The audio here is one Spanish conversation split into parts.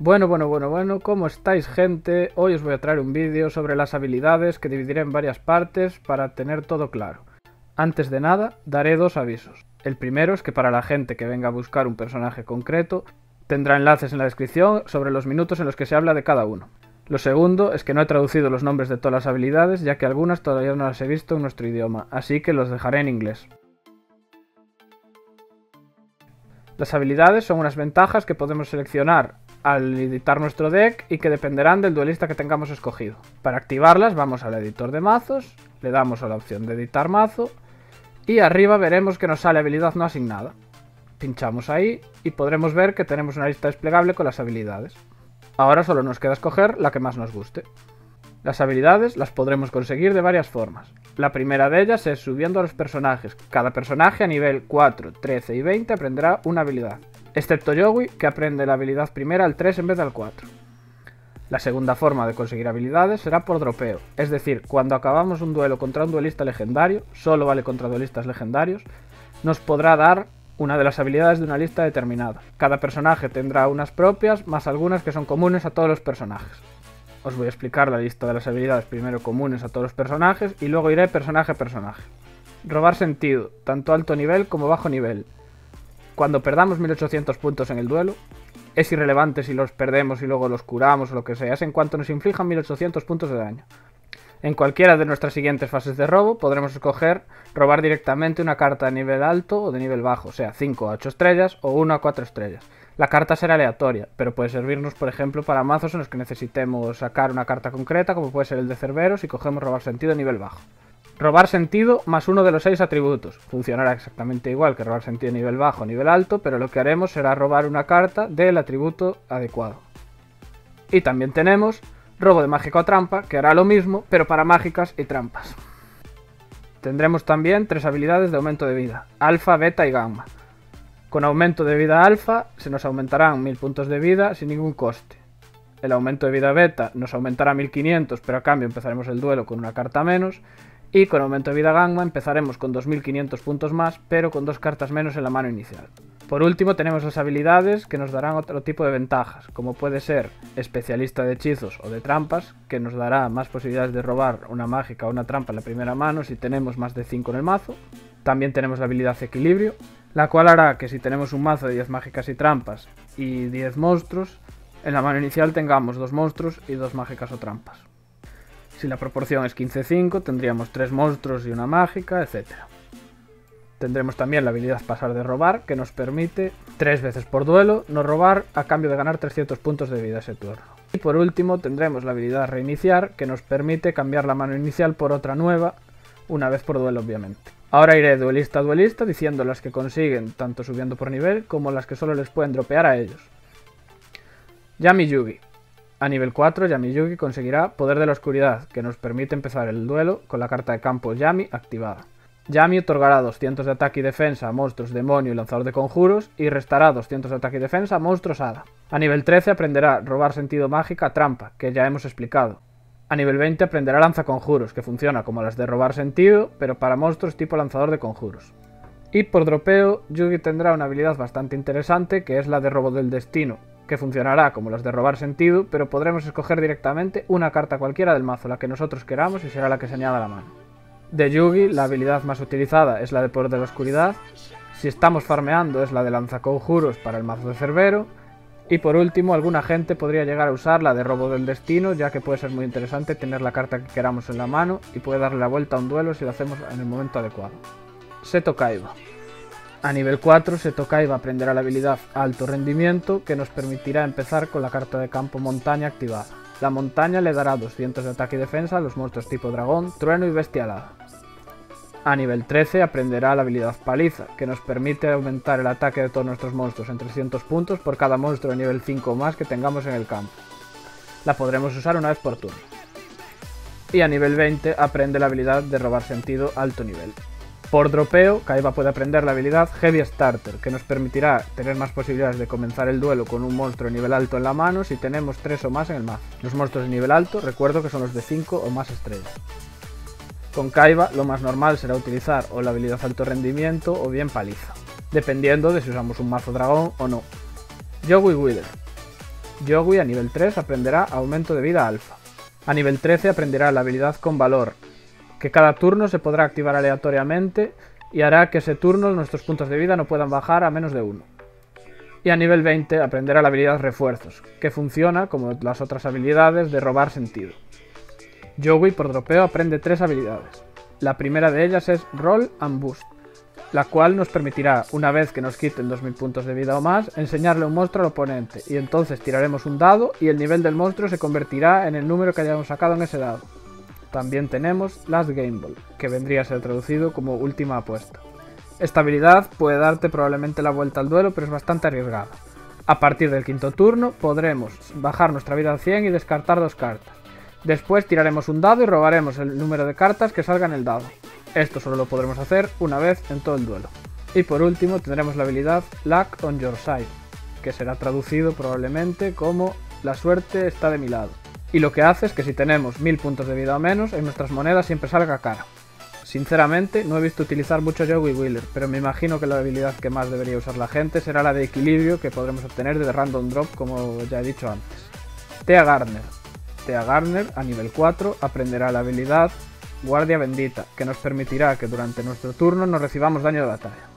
Bueno, bueno, bueno, bueno, ¿cómo estáis gente? Hoy os voy a traer un vídeo sobre las habilidades que dividiré en varias partes para tener todo claro. Antes de nada, daré dos avisos. El primero es que para la gente que venga a buscar un personaje concreto, tendrá enlaces en la descripción sobre los minutos en los que se habla de cada uno. Lo segundo es que no he traducido los nombres de todas las habilidades, ya que algunas todavía no las he visto en nuestro idioma, así que los dejaré en inglés. Las habilidades son unas ventajas que podemos seleccionar al editar nuestro deck y que dependerán del duelista que tengamos escogido. Para activarlas vamos al editor de mazos, le damos a la opción de editar mazo y arriba veremos que nos sale habilidad no asignada. Pinchamos ahí y podremos ver que tenemos una lista desplegable con las habilidades. Ahora solo nos queda escoger la que más nos guste. Las habilidades las podremos conseguir de varias formas. La primera de ellas es subiendo a los personajes. Cada personaje a nivel 4, 13 y 20 aprenderá una habilidad excepto Yogi, que aprende la habilidad primera al 3 en vez del 4. La segunda forma de conseguir habilidades será por dropeo, es decir, cuando acabamos un duelo contra un duelista legendario, solo vale contra duelistas legendarios, nos podrá dar una de las habilidades de una lista determinada. Cada personaje tendrá unas propias, más algunas que son comunes a todos los personajes. Os voy a explicar la lista de las habilidades primero comunes a todos los personajes y luego iré personaje a personaje. Robar sentido, tanto alto nivel como bajo nivel, cuando perdamos 1800 puntos en el duelo, es irrelevante si los perdemos y luego los curamos o lo que sea, es en cuanto nos inflijan 1800 puntos de daño. En cualquiera de nuestras siguientes fases de robo podremos escoger robar directamente una carta de nivel alto o de nivel bajo, sea 5 a 8 estrellas o 1 a 4 estrellas. La carta será aleatoria, pero puede servirnos por ejemplo para mazos en los que necesitemos sacar una carta concreta como puede ser el de Cerberus si cogemos robar sentido a nivel bajo. Robar sentido más uno de los seis atributos. Funcionará exactamente igual que robar sentido nivel bajo o nivel alto, pero lo que haremos será robar una carta del atributo adecuado. Y también tenemos robo de mágica o trampa, que hará lo mismo, pero para mágicas y trampas. Tendremos también tres habilidades de aumento de vida, alfa, beta y gamma. Con aumento de vida alfa se nos aumentarán 1000 puntos de vida sin ningún coste. El aumento de vida beta nos aumentará 1500, pero a cambio empezaremos el duelo con una carta menos. Y con aumento de vida gamma empezaremos con 2500 puntos más, pero con dos cartas menos en la mano inicial. Por último tenemos las habilidades que nos darán otro tipo de ventajas, como puede ser especialista de hechizos o de trampas, que nos dará más posibilidades de robar una mágica o una trampa en la primera mano si tenemos más de 5 en el mazo. También tenemos la habilidad equilibrio, la cual hará que si tenemos un mazo de 10 mágicas y trampas y 10 monstruos, en la mano inicial tengamos dos monstruos y dos mágicas o trampas. Si la proporción es 15-5, tendríamos 3 monstruos y una mágica, etc. Tendremos también la habilidad pasar de robar, que nos permite 3 veces por duelo no robar a cambio de ganar 300 puntos de vida ese turno. Y por último tendremos la habilidad reiniciar, que nos permite cambiar la mano inicial por otra nueva, una vez por duelo obviamente. Ahora iré duelista a duelista diciendo las que consiguen tanto subiendo por nivel como las que solo les pueden dropear a ellos. Yami Yugi. A nivel 4, Yami Yugi conseguirá Poder de la Oscuridad, que nos permite empezar el duelo con la carta de campo Yami activada. Yami otorgará 200 de ataque y defensa a monstruos demonio y lanzador de conjuros y restará 200 de ataque y defensa a monstruos hada. A nivel 13 aprenderá robar sentido mágica trampa, que ya hemos explicado. A nivel 20 aprenderá lanza conjuros, que funciona como las de robar sentido, pero para monstruos tipo lanzador de conjuros. Y por dropeo, Yugi tendrá una habilidad bastante interesante que es la de robo del destino, que funcionará como las de robar sentido, pero podremos escoger directamente una carta cualquiera del mazo, la que nosotros queramos y será la que se añada a la mano. De Yugi, la habilidad más utilizada es la de Poder de la Oscuridad, si estamos farmeando es la de Lanzaconjuros para el mazo de Cerbero, y por último, alguna gente podría llegar a usar la de Robo del Destino, ya que puede ser muy interesante tener la carta que queramos en la mano y puede darle la vuelta a un duelo si lo hacemos en el momento adecuado. Seto Kaiba. A nivel 4 se toca va a aprender la habilidad Alto Rendimiento que nos permitirá empezar con la carta de campo Montaña activada. La montaña le dará 200 de ataque y defensa a los monstruos tipo dragón, trueno y bestialada. A nivel 13 aprenderá la habilidad Paliza, que nos permite aumentar el ataque de todos nuestros monstruos en 300 puntos por cada monstruo de nivel 5 o más que tengamos en el campo. La podremos usar una vez por turno. Y a nivel 20 aprende la habilidad de robar sentido alto nivel. Por dropeo, Kaiba puede aprender la habilidad Heavy Starter, que nos permitirá tener más posibilidades de comenzar el duelo con un monstruo de nivel alto en la mano si tenemos 3 o más en el mazo. Los monstruos de nivel alto, recuerdo que son los de 5 o más estrellas. Con Kaiba, lo más normal será utilizar o la habilidad alto rendimiento o bien paliza, dependiendo de si usamos un mazo dragón o no. Yogi Wither. Yogui a nivel 3 aprenderá aumento de vida alfa. A nivel 13 aprenderá la habilidad con valor, que cada turno se podrá activar aleatoriamente y hará que ese turno nuestros puntos de vida no puedan bajar a menos de 1. Y a nivel 20 aprenderá la habilidad refuerzos, que funciona como las otras habilidades de robar sentido. Joey por dropeo aprende tres habilidades. La primera de ellas es Roll and Boost, la cual nos permitirá, una vez que nos quiten 2000 puntos de vida o más, enseñarle un monstruo al oponente, y entonces tiraremos un dado y el nivel del monstruo se convertirá en el número que hayamos sacado en ese dado. También tenemos Last Game Ball, que vendría a ser traducido como última apuesta. Esta habilidad puede darte probablemente la vuelta al duelo, pero es bastante arriesgada. A partir del quinto turno podremos bajar nuestra vida al 100 y descartar dos cartas. Después tiraremos un dado y robaremos el número de cartas que salga en el dado. Esto solo lo podremos hacer una vez en todo el duelo. Y por último tendremos la habilidad Luck on your side, que será traducido probablemente como la suerte está de mi lado y lo que hace es que si tenemos 1000 puntos de vida o menos, en nuestras monedas siempre salga cara. Sinceramente, no he visto utilizar mucho Joey Wheeler, pero me imagino que la habilidad que más debería usar la gente será la de equilibrio que podremos obtener de Random Drop, como ya he dicho antes. Tea Garner. Tea Garner, a nivel 4, aprenderá la habilidad Guardia Bendita, que nos permitirá que durante nuestro turno no recibamos daño de batalla.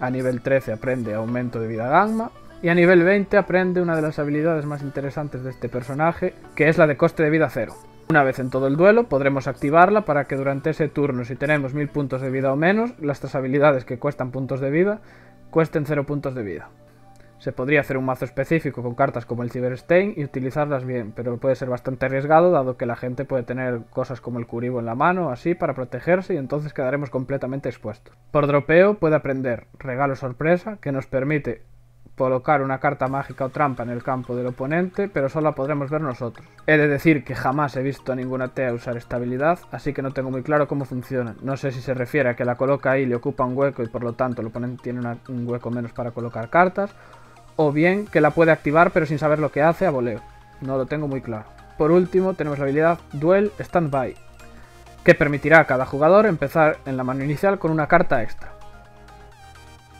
A nivel 13 aprende Aumento de vida Gamma, y a nivel 20 aprende una de las habilidades más interesantes de este personaje, que es la de coste de vida cero. Una vez en todo el duelo podremos activarla para que durante ese turno, si tenemos 1000 puntos de vida o menos, las habilidades que cuestan puntos de vida cuesten 0 puntos de vida. Se podría hacer un mazo específico con cartas como el Cyberstain y utilizarlas bien, pero puede ser bastante arriesgado dado que la gente puede tener cosas como el Curibo en la mano, así, para protegerse y entonces quedaremos completamente expuestos. Por dropeo puede aprender Regalo Sorpresa, que nos permite colocar una carta mágica o trampa en el campo del oponente, pero solo la podremos ver nosotros. He de decir que jamás he visto a ninguna TEA usar esta habilidad, así que no tengo muy claro cómo funciona. No sé si se refiere a que la coloca ahí y le ocupa un hueco y por lo tanto el oponente tiene un hueco menos para colocar cartas, o bien que la puede activar pero sin saber lo que hace a voleo. No lo tengo muy claro. Por último tenemos la habilidad Duel Standby, que permitirá a cada jugador empezar en la mano inicial con una carta extra.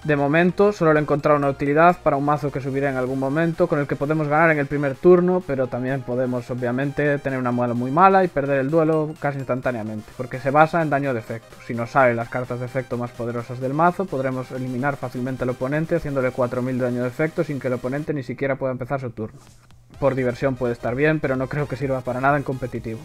De momento solo le he encontrado una utilidad para un mazo que subiré en algún momento, con el que podemos ganar en el primer turno, pero también podemos obviamente tener una muela muy mala y perder el duelo casi instantáneamente, porque se basa en daño de efecto. Si nos salen las cartas de efecto más poderosas del mazo, podremos eliminar fácilmente al oponente haciéndole 4000 de daño de efecto sin que el oponente ni siquiera pueda empezar su turno. Por diversión puede estar bien, pero no creo que sirva para nada en competitivo.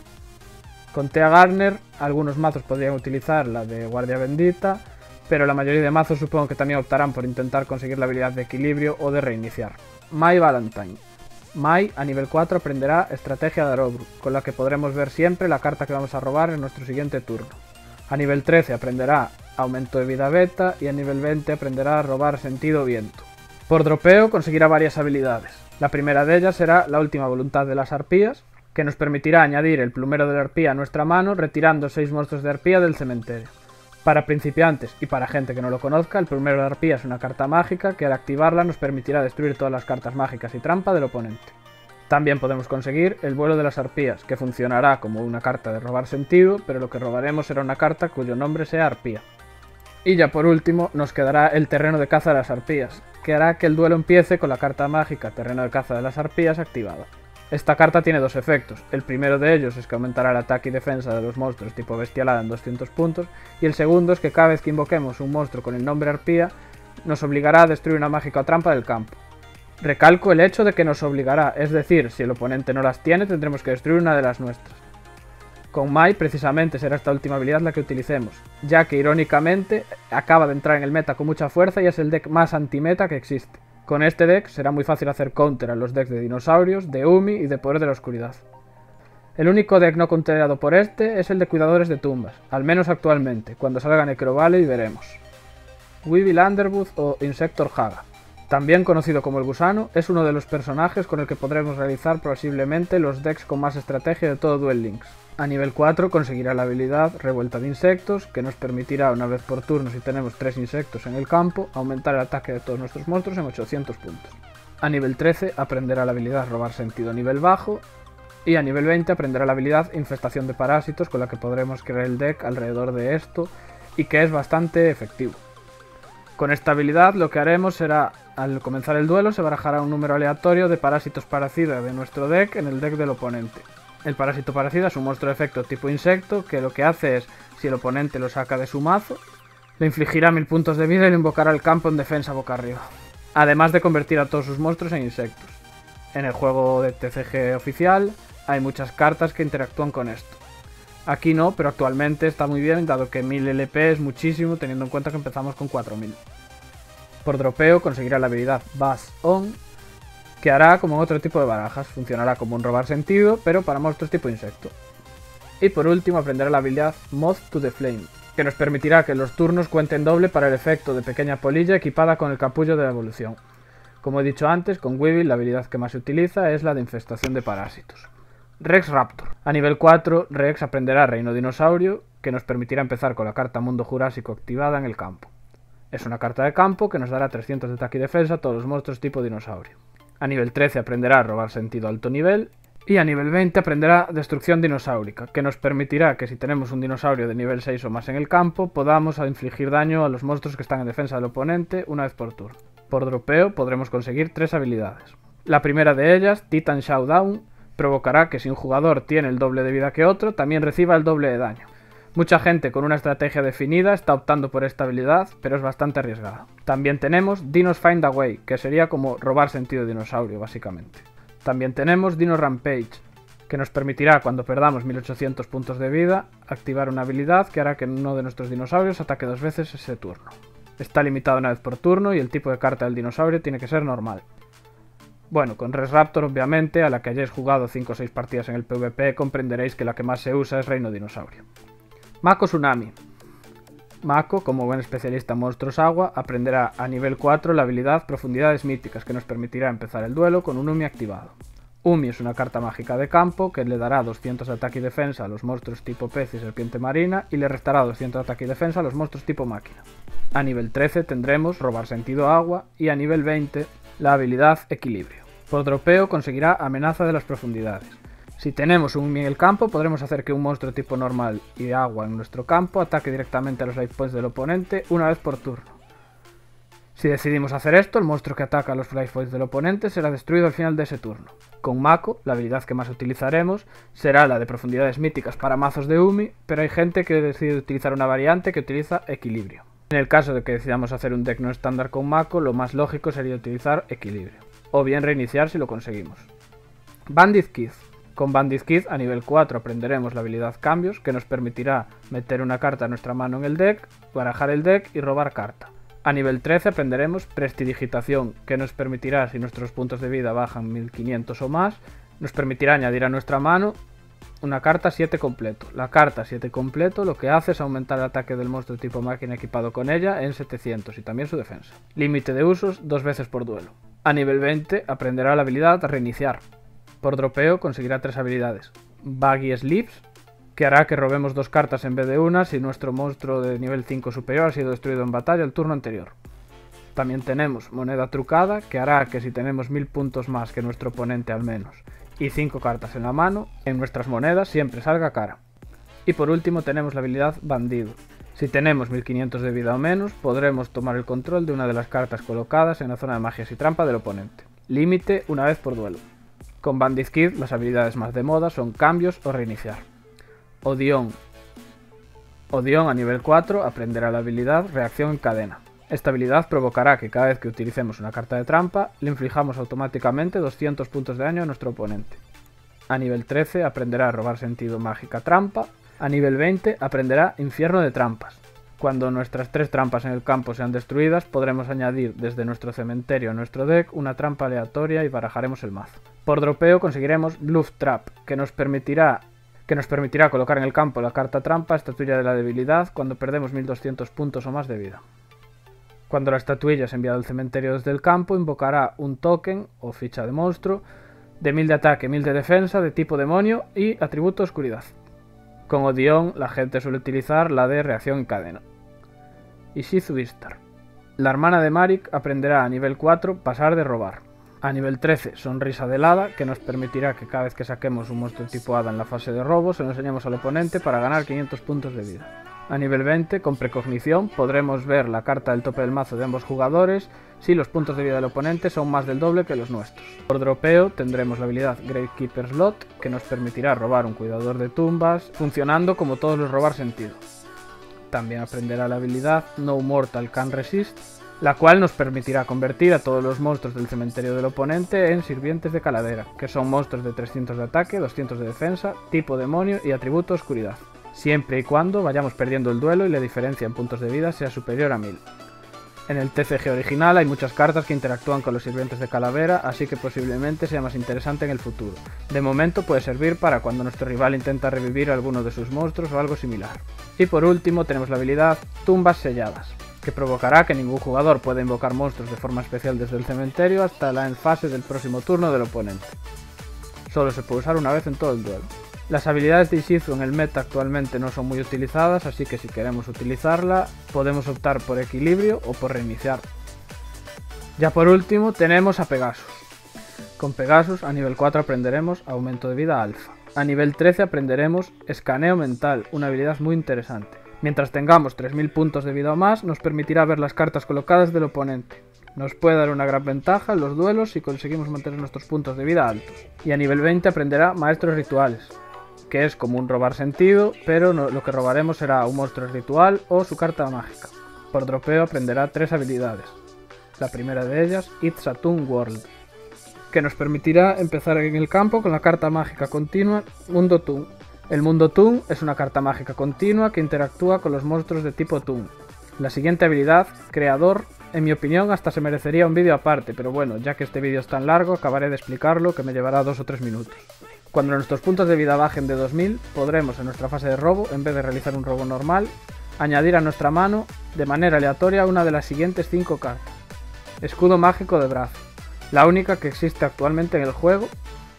Con Tea Garner, algunos mazos podrían utilizar la de Guardia Bendita, pero la mayoría de mazos supongo que también optarán por intentar conseguir la habilidad de equilibrio o de reiniciar. Mai Valentine. Mai a nivel 4 aprenderá Estrategia de Arobru, con la que podremos ver siempre la carta que vamos a robar en nuestro siguiente turno. A nivel 13 aprenderá Aumento de vida beta y a nivel 20 aprenderá a robar Sentido Viento. Por dropeo conseguirá varias habilidades. La primera de ellas será la última voluntad de las arpías, que nos permitirá añadir el plumero de la arpía a nuestra mano retirando 6 monstruos de arpía del cementerio. Para principiantes y para gente que no lo conozca, el primero de arpía es una carta mágica que al activarla nos permitirá destruir todas las cartas mágicas y trampa del oponente. También podemos conseguir el vuelo de las arpías, que funcionará como una carta de robar sentido, pero lo que robaremos será una carta cuyo nombre sea arpía. Y ya por último nos quedará el terreno de caza de las arpías, que hará que el duelo empiece con la carta mágica terreno de caza de las arpías activada. Esta carta tiene dos efectos. El primero de ellos es que aumentará el ataque y defensa de los monstruos tipo bestialada en 200 puntos, y el segundo es que cada vez que invoquemos un monstruo con el nombre arpía, nos obligará a destruir una mágica trampa del campo. Recalco el hecho de que nos obligará, es decir, si el oponente no las tiene tendremos que destruir una de las nuestras. Con Mai precisamente será esta última habilidad la que utilicemos, ya que irónicamente acaba de entrar en el meta con mucha fuerza y es el deck más anti-meta que existe. Con este deck será muy fácil hacer counter a los decks de dinosaurios, de Umi y de Poder de la Oscuridad. El único deck no counterado por este es el de Cuidadores de Tumbas, al menos actualmente, cuando salga Necrovale y veremos. Weevil Underwood o Insector Haga. También conocido como el gusano, es uno de los personajes con el que podremos realizar posiblemente los decks con más estrategia de todo Duel Links. A nivel 4 conseguirá la habilidad Revuelta de Insectos, que nos permitirá una vez por turno si tenemos 3 insectos en el campo, aumentar el ataque de todos nuestros monstruos en 800 puntos. A nivel 13 aprenderá la habilidad Robar Sentido a nivel bajo, y a nivel 20 aprenderá la habilidad Infestación de Parásitos, con la que podremos crear el deck alrededor de esto, y que es bastante efectivo. Con esta habilidad lo que haremos será Al comenzar el duelo se barajará un número aleatorio de parásitos paracida de nuestro deck en el deck del oponente. El parásito paracida es un monstruo de efecto tipo insecto que lo que hace es, si el oponente lo saca de su mazo, le infligirá mil puntos de vida y le invocará el campo en defensa boca arriba. Además de convertir a todos sus monstruos en insectos. En el juego de TCG oficial hay muchas cartas que interactúan con esto. Aquí no, pero actualmente está muy bien dado que 1000 LP es muchísimo teniendo en cuenta que empezamos con 4000. Por dropeo conseguirá la habilidad Bass On, que hará como otro tipo de barajas, funcionará como un robar sentido, pero para monstruos tipo insecto. Y por último aprenderá la habilidad Moth to the Flame, que nos permitirá que los turnos cuenten doble para el efecto de pequeña polilla equipada con el capullo de la evolución. Como he dicho antes, con Weevil la habilidad que más se utiliza es la de infestación de parásitos. Rex Raptor. A nivel 4, Rex aprenderá Reino Dinosaurio, que nos permitirá empezar con la carta Mundo Jurásico activada en el campo. Es una carta de campo que nos dará 300 de ataque y defensa a todos los monstruos tipo dinosaurio. A nivel 13 aprenderá a robar sentido alto nivel y a nivel 20 aprenderá Destrucción Dinosáurica, que nos permitirá que si tenemos un dinosaurio de nivel 6 o más en el campo, podamos infligir daño a los monstruos que están en defensa del oponente una vez por turno. Por dropeo podremos conseguir tres habilidades. La primera de ellas, Titan Showdown, provocará que si un jugador tiene el doble de vida que otro, también reciba el doble de daño. Mucha gente con una estrategia definida está optando por esta habilidad, pero es bastante arriesgada. También tenemos Dinos Find a Way, que sería como robar sentido de dinosaurio, básicamente. También tenemos Dino Rampage, que nos permitirá, cuando perdamos 1800 puntos de vida, activar una habilidad que hará que uno de nuestros dinosaurios ataque dos veces ese turno. Está limitado una vez por turno y el tipo de carta del dinosaurio tiene que ser normal. Bueno, con Res Raptor obviamente, a la que hayáis jugado 5 o 6 partidas en el PvP, comprenderéis que la que más se usa es Reino Dinosaurio. Mako Tsunami. Mako, como buen especialista en monstruos agua, aprenderá a nivel 4 la habilidad Profundidades Míticas, que nos permitirá empezar el duelo con un Umi activado. Umi es una carta mágica de campo que le dará 200 de ataque y defensa a los monstruos tipo pez y serpiente marina y le restará 200 de ataque y defensa a los monstruos tipo máquina. A nivel 13 tendremos robar sentido agua y a nivel 20 la habilidad equilibrio. Por dropeo conseguirá amenaza de las profundidades. Si tenemos un en el campo, podremos hacer que un monstruo tipo normal y agua en nuestro campo ataque directamente a los life points del oponente una vez por turno. Si decidimos hacer esto, el monstruo que ataca a los life points del oponente será destruido al final de ese turno. Con Mako, la habilidad que más utilizaremos será la de profundidades míticas para mazos de Umi, pero hay gente que decide utilizar una variante que utiliza equilibrio. En el caso de que decidamos hacer un deck no estándar con Mako, lo más lógico sería utilizar equilibrio, o bien reiniciar si lo conseguimos. Bandit Kid con Bandit Kid a nivel 4 aprenderemos la habilidad Cambios, que nos permitirá meter una carta a nuestra mano en el deck, barajar el deck y robar carta. A nivel 13 aprenderemos Prestidigitación, que nos permitirá, si nuestros puntos de vida bajan 1500 o más, nos permitirá añadir a nuestra mano una carta 7 completo. La carta 7 completo lo que hace es aumentar el ataque del monstruo tipo máquina equipado con ella en 700 y también su defensa. Límite de usos dos veces por duelo. A nivel 20 aprenderá la habilidad Reiniciar, por dropeo conseguirá tres habilidades. Baggy Sleeps, que hará que robemos dos cartas en vez de una si nuestro monstruo de nivel 5 superior ha sido destruido en batalla el turno anterior. También tenemos Moneda Trucada, que hará que si tenemos 1000 puntos más que nuestro oponente al menos y 5 cartas en la mano, en nuestras monedas siempre salga cara. Y por último tenemos la habilidad Bandido. Si tenemos 1500 de vida o menos, podremos tomar el control de una de las cartas colocadas en la zona de magias y trampa del oponente. Límite una vez por duelo. Con Bandit Kid las habilidades más de moda son cambios o reiniciar. Odion. Odion a nivel 4 aprenderá la habilidad reacción en cadena. Esta habilidad provocará que cada vez que utilicemos una carta de trampa, le inflijamos automáticamente 200 puntos de daño a nuestro oponente. A nivel 13 aprenderá a robar sentido mágica trampa. A nivel 20 aprenderá infierno de trampas. Cuando nuestras tres trampas en el campo sean destruidas, podremos añadir desde nuestro cementerio a nuestro deck una trampa aleatoria y barajaremos el mazo. Por dropeo conseguiremos Bluff Trap, que nos permitirá que nos permitirá colocar en el campo la carta trampa estatuilla de la debilidad cuando perdemos 1200 puntos o más de vida. Cuando la estatuilla es enviada al cementerio desde el campo, invocará un token o ficha de monstruo de 1000 de ataque, 1000 de defensa, de tipo demonio y atributo oscuridad. Con Odion la gente suele utilizar la de reacción en cadena. Y Shizu Vistar. La hermana de Marik aprenderá a nivel 4 pasar de robar. A nivel 13, Sonrisa del Hada, que nos permitirá que cada vez que saquemos un monstruo tipo Hada en la fase de robo, se lo enseñemos al oponente para ganar 500 puntos de vida. A nivel 20, con precognición, podremos ver la carta del tope del mazo de ambos jugadores si los puntos de vida del oponente son más del doble que los nuestros. Por dropeo tendremos la habilidad Gravekeeper Slot, que nos permitirá robar un cuidador de tumbas, funcionando como todos los robar sentido. También aprenderá la habilidad No Mortal Can Resist, la cual nos permitirá convertir a todos los monstruos del cementerio del oponente en sirvientes de calavera, que son monstruos de 300 de ataque, 200 de defensa, tipo demonio y atributo oscuridad siempre y cuando vayamos perdiendo el duelo y la diferencia en puntos de vida sea superior a 1000. En el TCG original hay muchas cartas que interactúan con los sirvientes de calavera, así que posiblemente sea más interesante en el futuro. De momento puede servir para cuando nuestro rival intenta revivir alguno de sus monstruos o algo similar. Y por último tenemos la habilidad Tumbas Selladas, que provocará que ningún jugador pueda invocar monstruos de forma especial desde el cementerio hasta la fase del próximo turno del oponente. Solo se puede usar una vez en todo el duelo. Las habilidades de Ishizu en el meta actualmente no son muy utilizadas, así que si queremos utilizarla podemos optar por equilibrio o por reiniciar. Ya por último tenemos a Pegasus. Con Pegasus a nivel 4 aprenderemos aumento de vida alfa. A nivel 13 aprenderemos escaneo mental, una habilidad muy interesante. Mientras tengamos 3000 puntos de vida o más, nos permitirá ver las cartas colocadas del oponente. Nos puede dar una gran ventaja en los duelos si conseguimos mantener nuestros puntos de vida altos. Y a nivel 20 aprenderá maestros rituales, que es como un robar sentido, pero lo que robaremos será un monstruo ritual o su carta mágica. Por dropeo aprenderá tres habilidades. La primera de ellas, It's a Toon World, que nos permitirá empezar en el campo con la carta mágica continua Mundo Toon. El Mundo Toon es una carta mágica continua que interactúa con los monstruos de tipo Toon. La siguiente habilidad, Creador, en mi opinión hasta se merecería un vídeo aparte, pero bueno, ya que este vídeo es tan largo, acabaré de explicarlo que me llevará dos o tres minutos. Cuando nuestros puntos de vida bajen de 2000, podremos en nuestra fase de robo, en vez de realizar un robo normal, añadir a nuestra mano de manera aleatoria una de las siguientes 5 cartas. Escudo mágico de brazo, la única que existe actualmente en el juego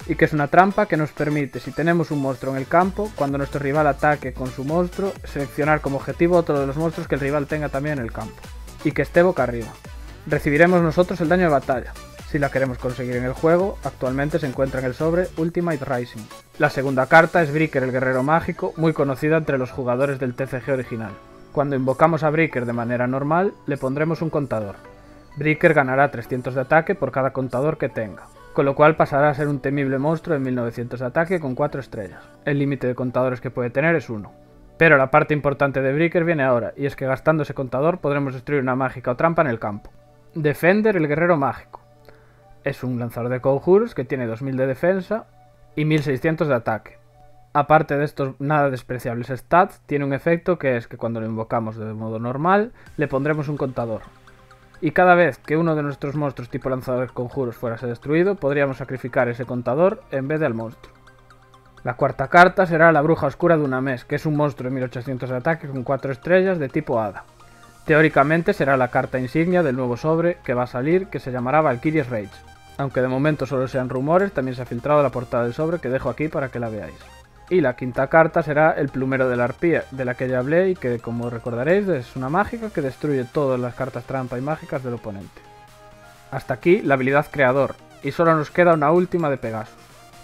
y que es una trampa que nos permite, si tenemos un monstruo en el campo, cuando nuestro rival ataque con su monstruo, seleccionar como objetivo otro de los monstruos que el rival tenga también en el campo, y que esté boca arriba. Recibiremos nosotros el daño de batalla, si la queremos conseguir en el juego, actualmente se encuentra en el sobre Ultimate Rising. La segunda carta es Breaker el guerrero mágico, muy conocida entre los jugadores del TCG original. Cuando invocamos a Breaker de manera normal, le pondremos un contador. Breaker ganará 300 de ataque por cada contador que tenga, con lo cual pasará a ser un temible monstruo de 1900 de ataque con 4 estrellas. El límite de contadores que puede tener es 1. Pero la parte importante de Breaker viene ahora, y es que gastando ese contador podremos destruir una mágica o trampa en el campo. Defender el guerrero mágico. Es un lanzador de conjuros que tiene 2000 de defensa y 1600 de ataque. Aparte de estos nada despreciables stats, tiene un efecto que es que cuando lo invocamos de modo normal, le pondremos un contador. Y cada vez que uno de nuestros monstruos tipo lanzador de conjuros fuera destruido, podríamos sacrificar ese contador en vez del monstruo. La cuarta carta será la Bruja Oscura de una mes, que es un monstruo de 1800 de ataque con 4 estrellas de tipo Hada. Teóricamente será la carta insignia del nuevo sobre que va a salir, que se llamará Valkyrie's Rage. Aunque de momento solo sean rumores, también se ha filtrado la portada del sobre que dejo aquí para que la veáis. Y la quinta carta será el plumero de la arpía, de la que ya hablé y que como recordaréis es una mágica que destruye todas las cartas trampa y mágicas del oponente. Hasta aquí la habilidad creador, y solo nos queda una última de Pegasus.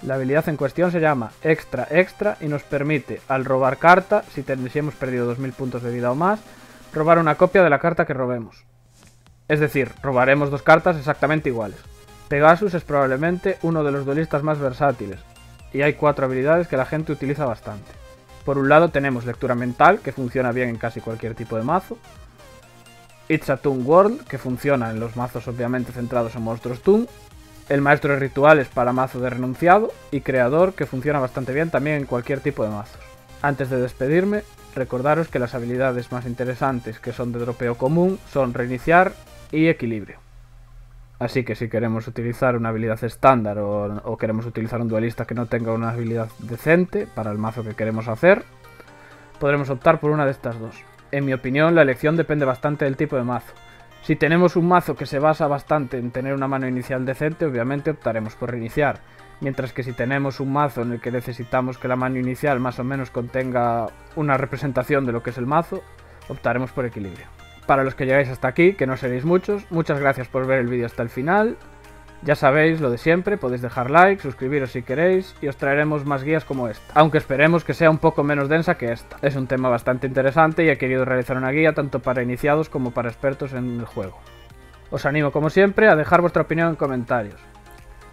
La habilidad en cuestión se llama Extra Extra y nos permite, al robar carta, si, si hemos perdido 2000 puntos de vida o más, robar una copia de la carta que robemos. Es decir, robaremos dos cartas exactamente iguales. Pegasus es probablemente uno de los duelistas más versátiles, y hay cuatro habilidades que la gente utiliza bastante. Por un lado tenemos lectura mental, que funciona bien en casi cualquier tipo de mazo. It's a Toon World, que funciona en los mazos obviamente centrados en monstruos Toon. El maestro de rituales para mazo de renunciado. Y creador, que funciona bastante bien también en cualquier tipo de mazos. Antes de despedirme, recordaros que las habilidades más interesantes que son de dropeo común son reiniciar y equilibrio. Así que si queremos utilizar una habilidad estándar o, queremos utilizar un duelista que no tenga una habilidad decente para el mazo que queremos hacer, podremos optar por una de estas dos. En mi opinión, la elección depende bastante del tipo de mazo. Si tenemos un mazo que se basa bastante en tener una mano inicial decente, obviamente optaremos por reiniciar. Mientras que si tenemos un mazo en el que necesitamos que la mano inicial más o menos contenga una representación de lo que es el mazo, optaremos por equilibrio. Para los que llegáis hasta aquí, que no seréis muchos, muchas gracias por ver el vídeo hasta el final Ya sabéis lo de siempre, podéis dejar like, suscribiros si queréis y os traeremos más guías como esta, aunque esperemos que sea un poco menos densa que esta. Es un tema bastante interesante y he querido realizar una guía tanto para iniciados como para expertos en el juego. Os animo como siempre a dejar vuestra opinión en comentarios.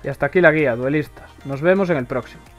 Y hasta aquí la guía, duelistas. Nos vemos en el próximo.